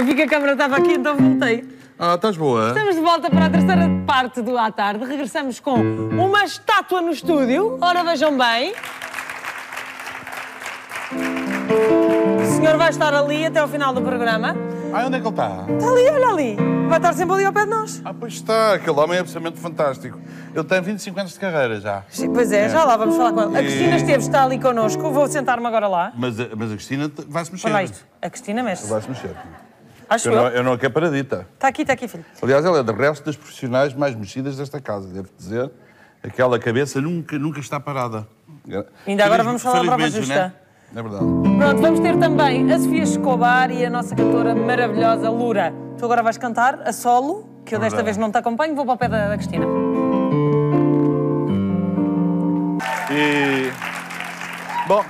Eu vi que a câmara estava aqui, então voltei. Ah, estás boa? Estamos de volta para a terceira parte do À Tarde. Regressamos com uma estátua no estúdio. Ora, vejam bem. O senhor vai estar ali até ao final do programa. Ah, onde é que ele está? Está ali, olha ali. Vai estar sempre ali ao pé de nós. Ah, pois está. Aquele homem é absolutamente fantástico. Ele tem 25 anos de carreira já. Sim, Pois é, já lá vamos falar com ele. A E- Cristina Esteves está ali connosco. Vou sentar-me agora lá. Mas, a- mas a Cristina vai-se mexer. Olha isto. A Cristina mexe. Vai-se mexer. Acho Eu não, eu. eu não a quero paradita. Está aqui, está aqui, filho. Aliás, ela é de resto das profissionais mais mexidas desta casa, devo dizer. Aquela cabeça nunca, nunca está parada. Ainda agora vamos falar da prova justa. né? É verdade. Pronto, vamos ter também a Sofia Escobar e a nossa cantora maravilhosa Lura. Tu agora vais cantar a solo, que eu desta Verdade. vez não te acompanho, vou para o pé da, da Cristina. E. Bom,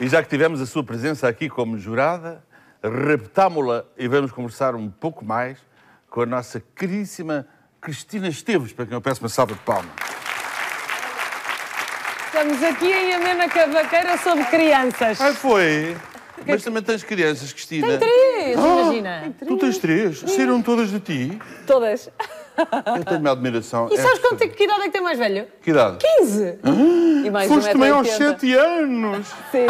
e já que tivemos a sua presença aqui como jurada, repetámo-la e vamos conversar um pouco mais com a nossa queridíssima Cristina Esteves, para quem eu peço uma salva de palmas. Estamos aqui em Amena Cavaqueira sobre crianças. Ai, foi! Mas também tens crianças, Cristina. Tem três, imagina. Tu tens três? Saíram todas de ti? Todas. Eu tenho uma admiração. E É sabes quanto, que idade é que tem mais velho? Que idade? 15. E mais Foste também aos 1,80m. 7 anos. Sim.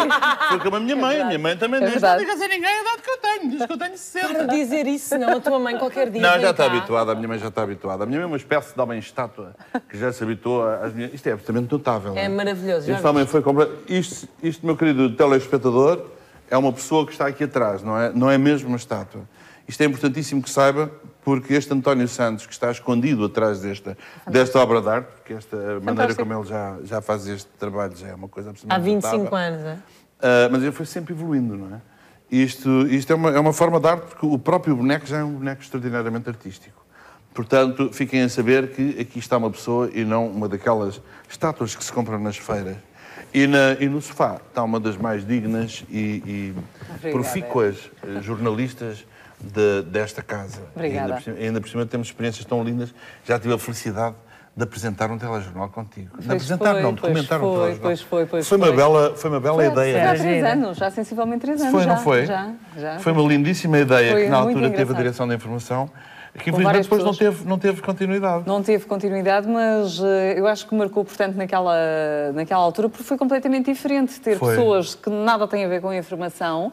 Foi como a minha mãe. a minha mãe também É diz: Não digas a ninguém a idade que eu tenho. Diz que eu tenho Para 60. dizer isso, senão a tua mãe qualquer dia Não, já está habituada. A minha mãe já está habituada. A minha mãe é uma espécie de homem estátua que já se habituou às minhas. Isto é absolutamente notável. É não maravilhoso, Este homem foi completo. Isto, isto, meu querido telespectador, é uma pessoa que está aqui atrás, não é? Não é mesmo uma estátua. Isto é importantíssimo que saiba, porque este António Santos, que está escondido atrás desta, desta obra de arte, porque esta maneira como ele já, já faz este trabalho já é uma coisa Há absolutamente 25 notável. anos. é? Ah, mas ele foi sempre evoluindo, não é? Isto, isto é, uma, é uma forma de arte porque o próprio boneco já é um boneco extraordinariamente artístico. Portanto, fiquem a saber que aqui está uma pessoa e não uma daquelas estátuas que se compram nas feiras. E, na- e no sofá está uma das mais dignas e, e profícuas eh, jornalistas de- desta casa. Obrigada. E ainda, por cima, ainda por cima temos experiências tão lindas. Já tive a felicidade de apresentar um telejornal contigo. de apresentar, foi, não, de pois comentar um foi, telejornal. pois foi, pois foi. Uma foi. bela, foi uma bela ideia. Já há três anos, já sensivelmente três anos. Foi, já, não foi? Já, já. Foi uma lindíssima ideia Foi que na altura teve a engraçado. direção da informação, que infelizmente depois não teve, não teve continuidade. Não teve continuidade, mas eh, eu acho que marcou, portanto, naquela, naquela altura, porque foi completamente diferente ter Foi. pessoas que nada têm a ver com a informação,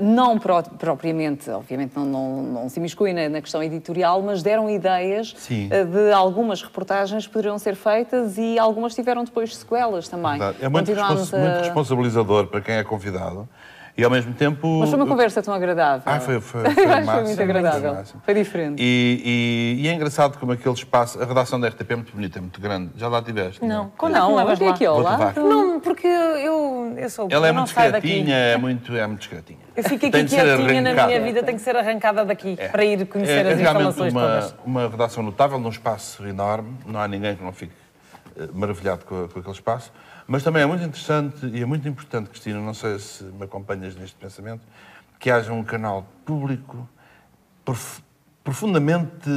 não pró- propriamente, obviamente não, não, não se imiscuem na, na questão editorial, mas deram ideias Sim. eh, de algumas reportagens que poderiam ser feitas e algumas tiveram depois sequelas também. Verdade. É muito, respons- muito responsabilizador para quem é convidado e ao mesmo tempo. Mas foi uma conversa tão agradável. Ah, foi, foi, foi, foi máximo, muito foi agradável. máximo. Foi diferente. E, e- e é engraçado como aquele espaço. A redação da RTP é muito bonita, é muito grande. Já lá tiveste? Não. Ou Quando é não, levas mas é lá? aqui ao lado. Não, porque eu, eu sou. Ela é eu não muito discretinha, é muito, é muito discretinha. Eu fico aqui Tem de ser quietinha na minha vida, tenho que ser arrancada daqui para ir conhecer É, é as realmente instalações uma, todas. uma redação notável, num espaço enorme. Não há ninguém que não fique eh, maravilhado com, com aquele espaço. Mas também é muito interessante e é muito importante, Cristina, não sei se me acompanhas neste pensamento, que haja um canal público prof- profundamente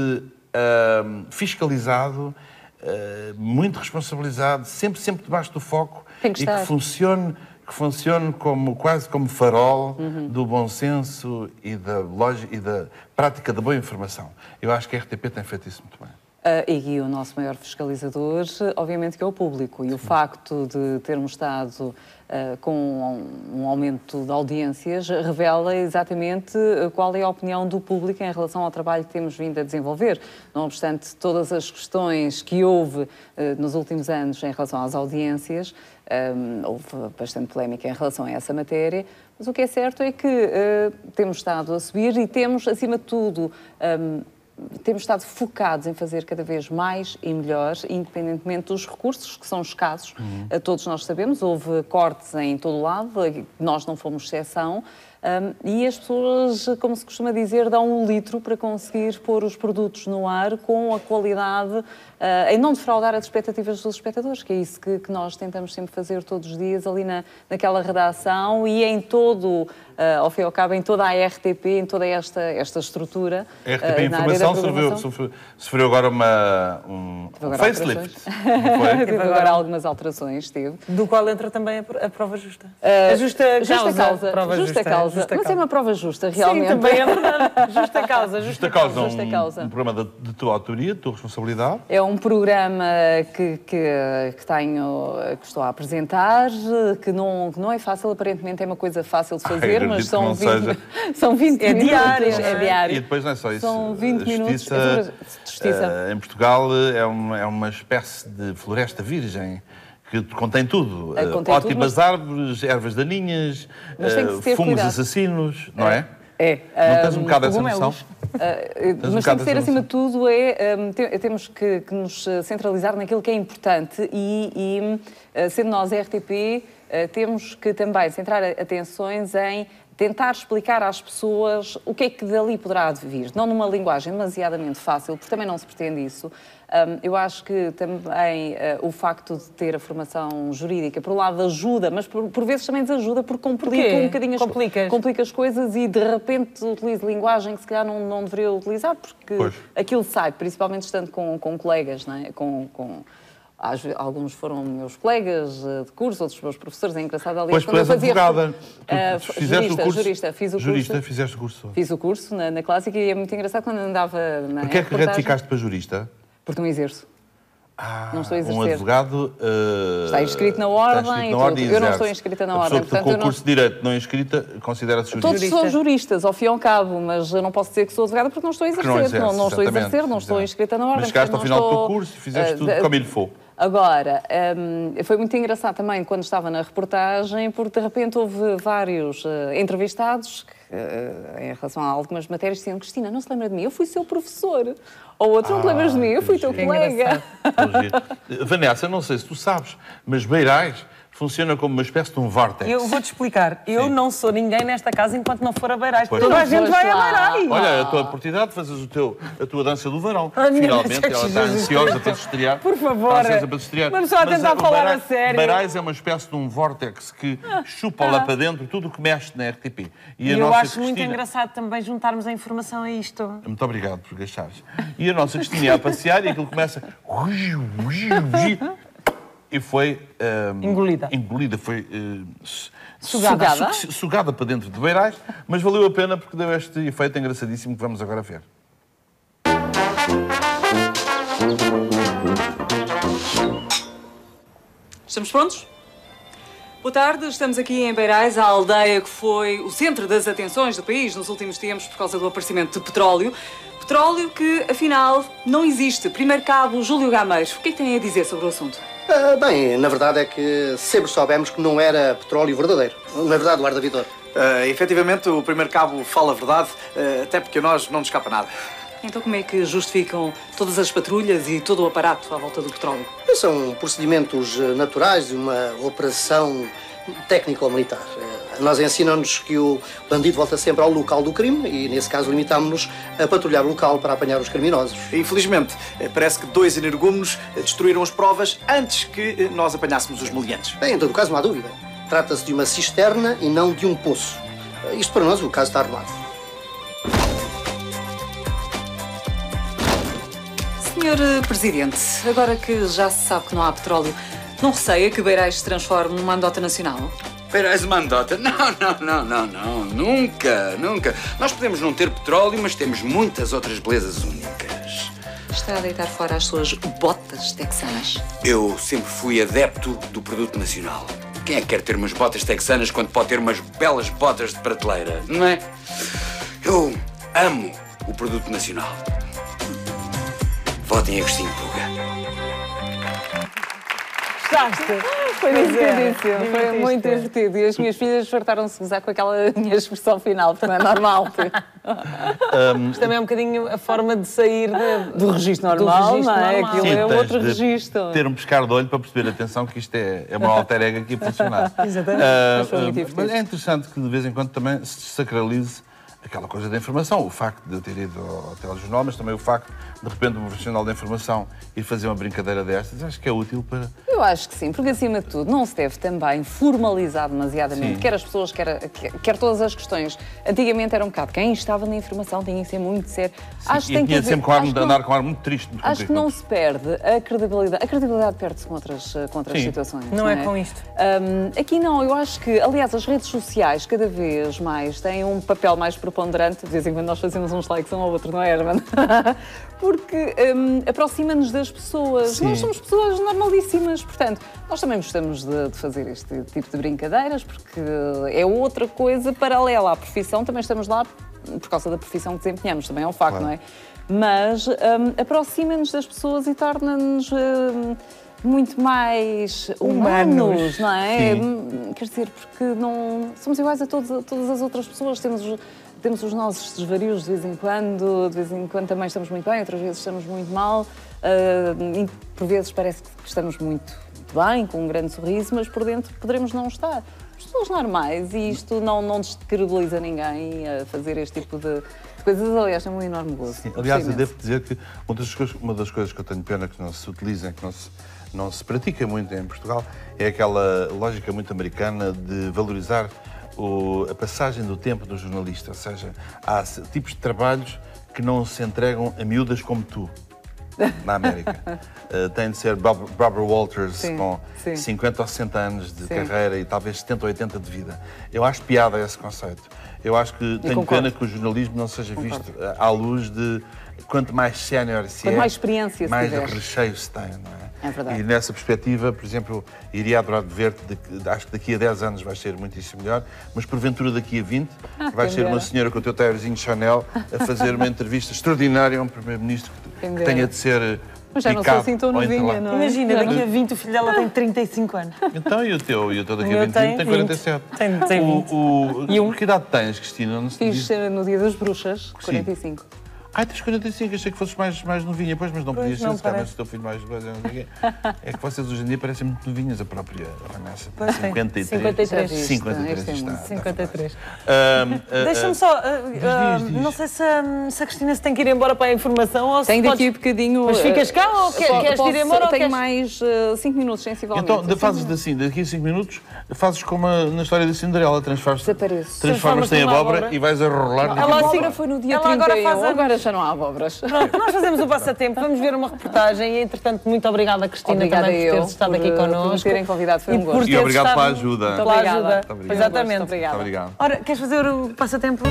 ahm, fiscalizado, ah, muito responsabilizado, sempre, sempre debaixo do foco que e que funcione que funcione como quase como farol Uhum. do bom senso e da e da prática da boa informação. Eu acho que a RTP tem feito isso muito bem. Ah, e o nosso maior fiscalizador, obviamente, que é o público. E o facto de termos estado ah, com um, um aumento de audiências revela exatamente ah, qual é a opinião do público em relação ao trabalho que temos vindo a desenvolver. Não obstante todas as questões que houve ah, nos últimos anos em relação às audiências, ah, houve bastante polémica em relação a essa matéria, mas o que é certo é que temos estado a subir e temos, acima de tudo, ah, temos estado focados em fazer cada vez mais e melhor, independentemente dos recursos, que são escassos. A Todos nós sabemos, houve cortes em todo o lado, nós não fomos exceção. Hum, e as pessoas, como se costuma dizer, dão um litro para conseguir pôr os produtos no ar com a qualidade, ah, em não defraudar as expectativas dos espectadores, que é isso que, que nós tentamos sempre fazer todos os dias ali na, naquela redação e em todo, ah, ao fim e ao cabo, em toda a RTP, em toda esta, esta estrutura. A RTP na área da Informação sofreu, sofreu, sofreu agora uma, um, Teve um agora facelift. Teve agora algumas alterações, teve. Do qual entra também a, pro- a prova justa. Uh, a justa, justa causa. causa, prova justa justa. causa. Causa. Justa Mas causa. é uma prova justa, realmente. Sim, também é verdade. Justa causa, justa, Justa causa, um, Justa causa. um programa de, de tua autoria, de tua responsabilidade. É um programa que, que, que tenho, que estou a apresentar, que não, que não é fácil, aparentemente é uma coisa fácil de fazer, acredito mas são não 20, seja. são 20 É minutos. diário, não É é? diário. E depois não é só isso. São A 20 minutos. Justiça, É sobre a justiça. eh, em Portugal é uma, é uma espécie de floresta virgem que contém tudo. É, Eh, contém tudo, Ótimas árvores, ervas daninhas, tem que eh, fungos cuidado. assassinos, não é? É. Não tens um bocado essa cogumelos. noção? Uh, um mas tem bocado que ser, essa acima de tudo, é, um, te- temos que, que nos uh, centralizar naquilo que é importante e, e, uh, sendo nós RTP, uh, temos que também centrar a- atenções em tentar explicar às pessoas o que é que dali poderá vir. Não numa linguagem demasiadamente fácil, porque também não se pretende isso. Um, eu acho que também uh, o facto de ter a formação jurídica, por um lado, ajuda, mas por, por vezes também desajuda porque complica um bocadinho as Complicas? complica as coisas e de repente utilizo linguagem que se calhar não, não deveria utilizar porque Pois. aquilo sai, principalmente estando com, com colegas, não é? com, com alguns foram meus colegas eh, de curso, outros meus professores, é engraçado ali Pois quando eu fazia advogada. Tu Eh, fizeste jurista, o curso. jurista, fiz o Jurista, curso. fizeste o curso. Fiz o curso na, na clássica e é muito engraçado quando andava na Porquê é que ratificaste para jurista? Porque não exerço. Ah, Não estou a Um exercer. advogado. eh, Está inscrito na ordem inscrito na ordem Eu não estou inscrita na A ordem, pessoa que portanto, com o não- curso de Direito não inscrita considera-se jurista. Todos são juristas, ao fim e ao cabo, mas eu não posso dizer que sou advogada porque não estou a exercer. não exerce, não, estou a exatamente, exercer, não estou exato. inscrita na ordem. Mas chegaste ao final não do teu estou, curso e fizeste eh, tudo de- como ele for. Agora, hum, foi muito engraçado também quando estava na reportagem, porque de repente houve vários eh, entrevistados que, eh, em relação a algumas matérias diziam Cristina, não se lembra de mim? Eu fui seu professor. Ou outro, não te lembras de mim? Eu fui teu colega. Vanessa, não sei se tu sabes, mas Beirais funciona como uma espécie de um vórtex. Eu vou-te explicar. Eu Sim. não sou ninguém nesta casa enquanto não for a Beirais. Pois. Toda a gente vai a lá. Beirais. Olha, a tua oportunidade de fazeres o teu, a tua dança do verão. Ah, Finalmente, ela está ansiosa para se estrear. Por favor. Está ansiosa para se estrear. Vamos só a Mas, tentar o falar a Beirais- sério. Beirais é uma espécie de um vórtex que chupa lá para dentro tudo o que mexe na RTP. E a eu nossa acho muito Cristina- engraçado também juntarmos a informação a isto. Muito obrigado por gastares. E a nossa Cristina ia a passear e aquilo começa. E foi. ehm, Engolida. Engolida, foi. eh, su- Sugada. su- Sugada para dentro de Beirais, mas valeu a pena porque deu este efeito engraçadíssimo que vamos agora ver. Estamos prontos? Boa tarde, estamos aqui em Beirais, a aldeia que foi o centro das atenções do país nos últimos tempos por causa do aparecimento de petróleo. Petróleo que, afinal, não existe. Primeiro cabo, Júlio Gameiro. O que é que tem a dizer sobre o assunto? Ah, bem, na verdade é que sempre soubemos que não era petróleo verdadeiro. Não é verdade, Guarda Vitor? Uh, efetivamente, o primeiro cabo fala a verdade, uh, até porque a nós não nos escapa nada. Então como é que justificam todas as patrulhas e todo o aparato à volta do petróleo? São procedimentos naturais de uma operação técnico-militar. Nós ensinam-nos que o bandido volta sempre ao local do crime e, nesse caso, limitámos-nos a patrulhar o local para apanhar os criminosos. Infelizmente, eh, parece que dois energúmenos eh, destruíram as provas antes que eh, nós apanhássemos os meliantes. Bem, em todo caso, não há dúvida. Trata-se de uma cisterna e não de um poço. Isto para nós, o caso está arrumado. Senhor Presidente, agora que já se sabe que não há petróleo, não receia que Beirais se transforme numa andota nacional? Beirais uma andota? Não, não, não, não, não. Nunca, nunca. Nós podemos não ter petróleo, mas temos muitas outras belezas únicas. Está a deitar fora as suas botas texanas. Eu sempre fui adepto do produto nacional. Quem é que quer ter umas botas texanas quando pode ter umas belas botas de prateleira, não é? Eu amo o produto nacional. Votem Agostinho Puga. Gostaste? Foi é, divertidíssimo, foi muito divertido. E as minhas filhas fartaram-se de gozar com aquela minha expressão final, porque não é normal. Isto também é um bocadinho a forma de sair de- Do registro normal, registro não é? normal. Aquilo Sim, é outro registro. Ter um pescar de olho para perceber, atenção, que isto é, é uma alter ego aqui a funcionar. Exatamente. Ah, Mas é interessante que de vez em quando também se sacralize aquela coisa da informação, o facto de eu ter ido ao telejornal, mas também o facto de repente um profissional da informação ir fazer uma brincadeira destas, acho que é útil para. Eu acho que sim, porque acima de tudo não se deve também formalizar demasiadamente, Sim. quer as pessoas, quer, quer, todas as questões. Antigamente era um bocado, quem estava na informação tinha que ser muito sério. acho que tem que tinha haver- sempre com ar, acho que não- andar com ar muito triste. muito Acho que não se perde a credibilidade. A credibilidade perde-se com outras, eh, com outras Sim. situações. Não é com isto. Hum, aqui não, eu acho que, aliás, as redes sociais cada vez mais têm um papel mais preponderante. De vez em quando nós fazemos uns likes um ao outro, não é, Herman? Porque hum, aproxima-nos das pessoas. Sim. Nós somos pessoas normalíssimas, portanto, nós também gostamos de, de fazer este tipo de brincadeiras, porque é outra coisa paralela à profissão. Também estamos lá por causa da profissão que desempenhamos, também é um facto, Claro. não é? Mas hum, aproxima-nos das pessoas e torna-nos. hum, muito mais humanos, Humanos. não é? Sim. Hum, Quer dizer, porque não somos iguais a, todos, a todas as outras pessoas, temos, os- temos os nossos desvarios de vez em quando, de vez em quando também estamos muito bem, outras vezes estamos muito mal, ah, e por vezes parece que estamos muito, bem, com um grande sorriso, mas por dentro poderemos não estar. As pessoas normais e isto não, não descredibiliza ninguém a fazer este tipo de, de coisas. Aliás, é um enorme gozo. Sim, Aliás, eu devo dizer que uma das, coisas, uma das coisas que eu tenho pena que não se utilizem, que não se, não se pratica muito em Portugal, é aquela lógica muito americana de valorizar o- a passagem do tempo do jornalista. Ou seja, há tipos de trabalhos que não se entregam a miúdas como tu. Na América. Uh, tem de ser Barbara Walters Sim, com sim. 50 ou 60 anos de Sim. carreira e talvez 70 ou 80 de vida. Eu acho piada esse conceito. Eu acho que tenho concordo. pena que o jornalismo não seja visto uh, à luz de quanto mais sénior se Quanto é, mais experiência se mais tiver. recheio se tem, não é? É verdade. E nessa perspectiva, por exemplo, iria adorar ver-te, acho que daqui a 10 anos vais ser muitíssimo melhor, mas porventura daqui a 20 vais quem ser uma senhora com o teu taierzinho Chanel a fazer uma entrevista extraordinária a um primeiro-ministro que, que tenha de ser Mas já não sou picado assim tão novinha, não é? Imagina, daqui a 20 o filho dela tem 35 anos. Então, e o teu? E o teu daqui O a meu 20 tem tem 20. 47. Tem- tem o, 20. o, E um? Que idade tens, Cristina? Não se Fiz diz. eh, no Dia das Bruxas, 45. Ai, tens 45, achei que fosses mais, mais novinha. Pois, mas não Pois, podias ser, não se calhar, parece. se o teu filho mais velho, não sei o quê. É que vocês hoje em dia parecem muito novinhas, a própria Vanessa. Pois tem. 53. 53. 53 Este é está, muito. está 53. Ahm, ah, Deixa-me ah, só. ah, ah, diz, diz. Não sei se, a- se a Cristina se tem que ir embora para a informação ou se podes- daqui um bocadinho. Mas ficas cá ou quer- po- queres posso- ir embora ou Tenho queres- mais 5 minutos, sensivelmente. Então, de- Cinco fazes minutos. assim, daqui a 5 minutos, fazes como a- na história da Cinderela, transformas- transformas-te em Transformas-te numa abóbora abóbora. e vais a rolar. Ela assim- abóbora foi no dia ela agora 31, faz agora, já não há abóboras. Pronto, nós fazemos o passatempo, vamos ver uma reportagem e, entretanto, muito obrigada, Cristina, Obrigada também por teres estado por, aqui eh, por connosco. terem convidado, foi um E por gosto. E teres obrigado estado- pela ajuda. Pela Muito obrigada. ajuda. Muito obrigada. Exatamente. Muito obrigada. Muito obrigado. Ora, queres fazer o passatempo?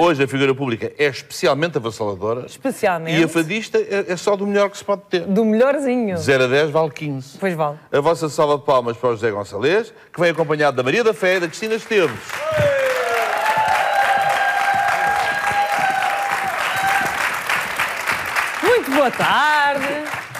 Hoje a figura pública é especialmente avassaladora Especialmente. e a fadista é, é só do melhor que se pode ter. Do melhorzinho. 0 a 10 vale 15. Pois vale. A vossa salva de palmas para o José Gonçalves, que vem acompanhado da Maria da Fé e da Cristina Esteves. Muito boa tarde.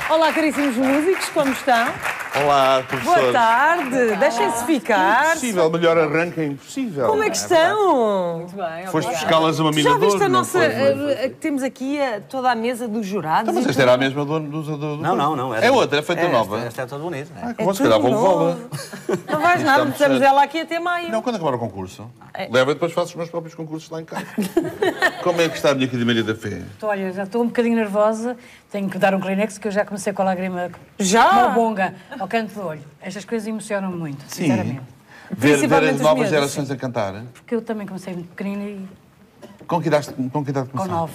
Olá, caríssimos músicos, como estão? Olá, professor. Boa tarde. Deixem-se ficar. Impossível, melhor arranque é impossível. Como é que estão? Muito bem, Foste buscá-las a uma Já minadora? viste a nossa. a- a- que temos aqui a- toda a mesa dos jurados? Então, mas e esta tudo. era a mesma do... do, do, do Não, não, não. É outra, é feita esta- nova. Esta é toda bonita. Ah, É. que bom, se calhar vou levá-la. Não vais nada, Estamos estamos a- ela aqui até maio. Não, quando acabar o concurso, É. leva e depois faço os meus próprios concursos lá em casa. Como é que está a minha querida Maria da Fé? Então, Olha, já estou um bocadinho nervosa, tenho que dar um Kleenex, que eu já comecei com a lágrima, Já? uma bonga ao canto do olho. Estas coisas emocionam muito, sinceramente. Ver, ver as novas miúdos, gerações a cantar. Porque eu também comecei muito pequenina e Com que idade, com que idade com nove.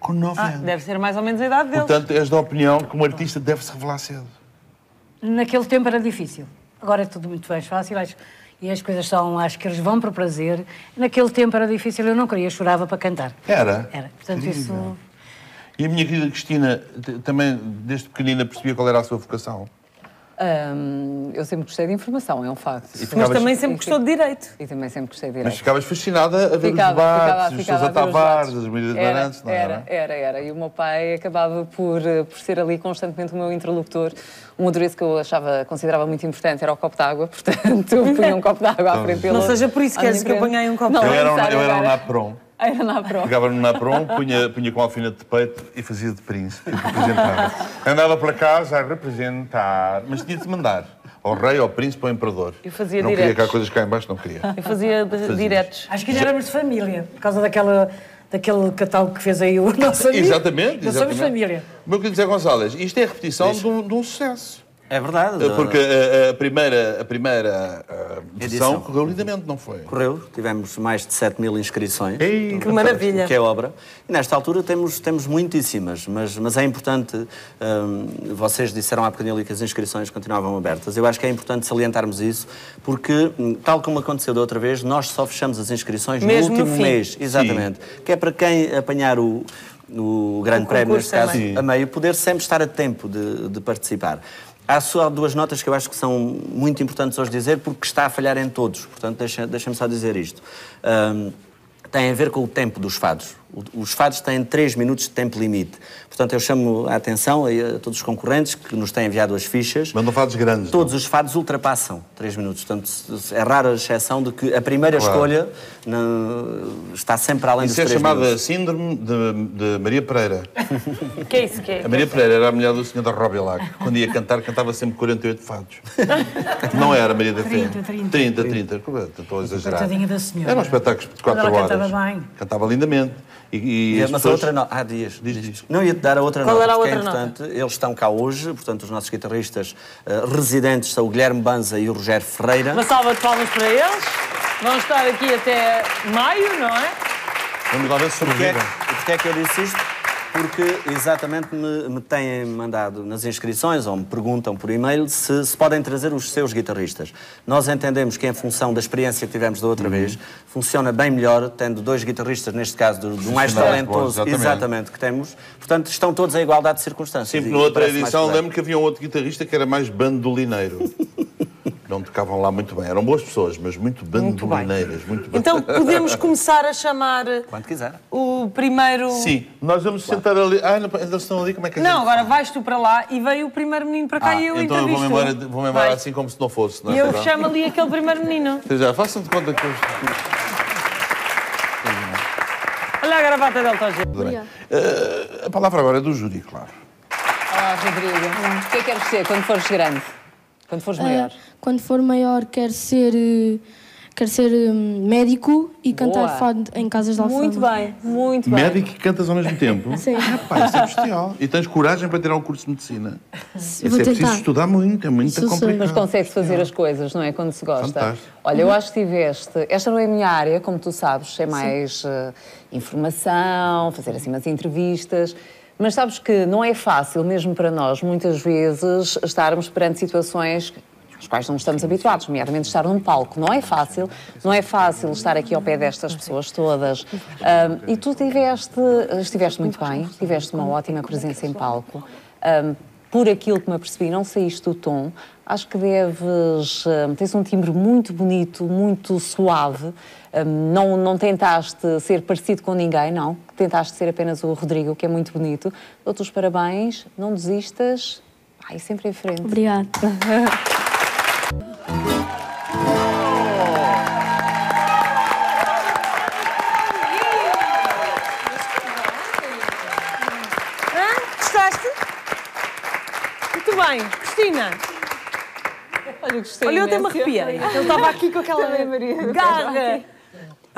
Com nove Ah, anos. deve ser mais ou menos a idade deles. Portanto, és da opinião que um artista deve se revelar cedo. Naquele tempo era difícil. Agora é tudo muito mais fácil acho, e as coisas são, acho que eles vão por prazer. Naquele tempo era difícil, eu não queria, chorava para cantar. Era? Era. Portanto, Incrível. isso. E a minha querida Cristina, também desde pequenina percebia qual era a sua vocação. Hum, eu sempre gostei de informação, é um facto. E Mas ficavas- também sempre gostou de direito. E também sempre gostei de Mas direito. ficavas fascinada a ver Ficava, os debates, ficava, os ficava os Tavares, as Era, Narantes, não era, era, era. E o meu pai acabava por, eh, por ser ali constantemente o meu interlocutor. Um adereço que eu achava, considerava muito importante era o copo d'água, portanto, eu punha um copo d'água à frente dele. Não seja por isso que queres que eu aí um copo Não, Eu é um, eu era um napron. Era na prova. Pegava no napron, punha, punha com alfinete de peito e fazia de príncipe. e representava. Andava para casa a representar, mas tinha de mandar. Ao rei, ao príncipe, ao imperador. Eu fazia Não queria diretos. cá coisas cá em baixo, não queria. Eu fazia diretos. Acho que já éramos de família, por causa daquela, daquele catálogo que fez aí o nosso amigo. Exatamente, Nós somos família. O meu querido Zé Gonçalves, isto é a repetição de um, de um sucesso. É verdade. Porque a, a primeira, a primeira ah, edição Edição. correu lindamente, não foi? Correu, tivemos mais de 7 mil inscrições. Ei, Que maravilha. que é obra. E nesta altura temos, temos muitíssimas, mas, mas é importante, hum, vocês disseram há bocadinho ali que as inscrições continuavam abertas. Eu acho que é importante salientarmos isso, porque, hum, tal como aconteceu da outra vez, nós só fechamos as inscrições Mesmo no no último fim. mês. Exatamente. Que é para quem apanhar o, o grande O prémio, neste caso, também. a meio, poder sempre estar a tempo de, de participar. Há só duas notas que eu acho que são muito importantes hoje dizer, porque está a falhar em todos. Portanto, deixa- deixem-me só dizer isto. Hum, tem a ver com o tempo dos fados. Os fados têm 3 minutos de tempo limite. Portanto, eu chamo a atenção a todos os concorrentes que nos têm enviado as fichas. Mandam fados grandes. Todos os fados ultrapassam 3 minutos. Portanto, é rara a exceção de que a primeira Claro. escolha não- está sempre além Isso dos é 3 chamada minutos. síndrome de, de Maria Pereira. Que é isso que é? A Maria Pereira era a mulher do senhor da Robilac. Quando ia cantar, cantava sempre 48 fados. Não era a Maria da Fé. 30, 30. 30, 30. Estou a exagerar. Coitadinha da senhora. Eram espetáculos de 4 Ela horas. cantava bem. Cantava lindamente. E, e É, as mas a pessoas- outra nota. Ah, dias. Diz, diz. Não, ia-te dar a outra Qual nota, era a porque é outra importante. Eles estão cá hoje, portanto, os nossos guitarristas eh, residentes são o Guilherme Banza e o Rogério Ferreira. Uma salva de palmas para eles. Vão estar aqui até maio, não é? Vamos lá ver se Porquê, sobrevivem. porquê é que eu disse isto? Porque exatamente me, me têm mandado nas inscrições ou me perguntam por e-mail se, se podem trazer os seus guitarristas. Nós entendemos que, em função da experiência que tivemos da outra Uhum. vez, funciona bem melhor tendo dois guitarristas, neste caso, do, do mais talentoso exatamente. exatamente, que temos. Portanto, estão todos em igualdade de circunstâncias. Sempre E na outra edição lembro que havia um outro guitarrista que era mais bandolineiro. Não tocavam lá muito bem. Eram boas pessoas, mas muito bandolineiras. Muito bem. Então podemos começar a chamar Quando quiser. o primeiro. Sim, nós vamos sentar ali. Ah, não, eles estão ali, como é que a Não, gente- agora vais tu para lá e veio o primeiro menino para cá Ah, e eu então eu entrevisto. vou-me embora, vou embora Vai. assim como se não fosse. Não é E eu verdade? chamo ali aquele primeiro menino. Até Já, façam de conta que eu... Olha a gravata dele, está a giro. Eh, a palavra agora é do júri, claro. Olá, Rodrigo. O que é que queres ser quando fores grande? Quando fores maior? Ah, quando for maior, quero ser, eh, quero ser eh, médico e cantar Boa. fado em casas de alfama. Muito bem, muito bem. Médico que cantas ao mesmo tempo? Sim. Pá, isso é bestial. E tens coragem para tirar um curso de medicina? Isso Vou é preciso estudar muito, é muito Isso complicado. Mas consegue-se fazer as coisas, não é? Quando se gosta. Fantástico. Olha, eu acho que tiveste. Esta não é a minha área, como tu sabes, é mais eh, informação, fazer assim umas entrevistas. Mas sabes que não é fácil, mesmo para nós, muitas vezes, estarmos perante situações às quais não estamos habituados, nomeadamente estar num palco. Não é fácil, não é fácil estar aqui ao pé destas pessoas todas. Ahm, e tu tiveste, estiveste muito bem, tiveste uma ótima presença em palco. Ahm, por aquilo que me apercebi, não saíste do tom. Acho que deves. tens um timbre muito bonito, muito suave. Hum, não, não tentaste ser parecido com ninguém, não. Tentaste ser apenas o Rodrigo, que é muito bonito. Dou-te os parabéns, não desistas. Ai, sempre em frente. Obrigada. Hã? Gostaste? Muito bem. Cristina, Olha, gostei olha, eu até me arrepiei. Ele estava aqui com aquela garra.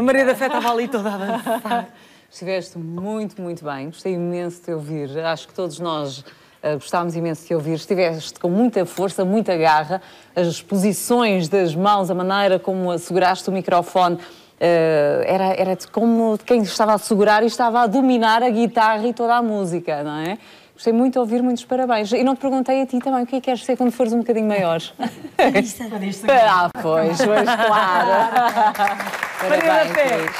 A Maria da Fé estava ali toda a dançar. Estiveste muito, muito bem. Gostei imenso de te ouvir. Acho que todos nós ah, gostámos imenso de te ouvir. Estiveste com muita força, muita garra. As posições das mãos, a maneira como asseguraste o microfone. ah, era, era como quem estava a segurar e estava a dominar a guitarra e toda a música, não é? Gostei muito de ouvir, muitos parabéns. E não te perguntei a ti também, o que é que queres ser quando fores um bocadinho maior? ah, pois, pois, claro. Maria da Parabéns.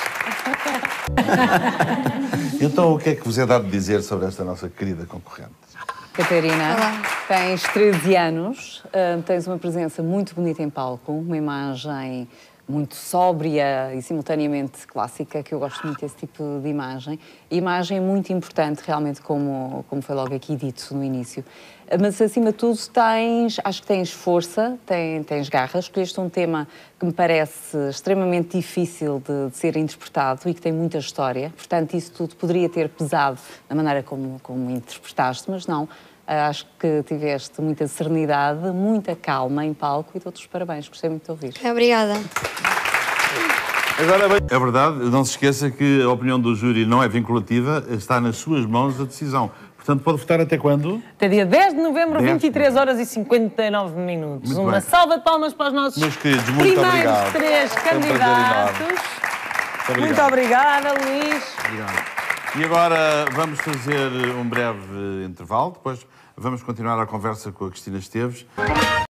Então, o que é que vos é dado dizer sobre esta nossa querida concorrente? Catarina, tens 13 anos, ah, tens uma presença muito bonita em palco, uma imagem muito sóbria e simultaneamente clássica, que eu gosto muito desse tipo de imagem. Imagem muito importante, realmente, como, como foi logo aqui dito no início. Mas, acima de tudo, tens, acho que tens força, tens, tens garra. Escolheste um tema que me parece extremamente difícil de, de, ser interpretado e que tem muita história. Portanto, isso tudo poderia ter pesado na maneira como, como interpretaste, mas não. Acho que tiveste muita serenidade, muita calma em palco e dou-te os parabéns. Gostei muito de ouvir. Obrigada. Agora, é verdade, não se esqueça que a opinião do júri não é vinculativa, está nas suas mãos a decisão. Portanto, pode votar até quando? Até dia 10 de novembro, 10. 23 horas e 59 minutos. Muito Uma bem. salva de palmas para os nossos Meus queridos, muito primeiros obrigado. três um candidatos. enorme. Muito obrigada, Luís. Obrigado. E agora vamos fazer um breve intervalo, depois vamos continuar a conversa com a Cristina Esteves.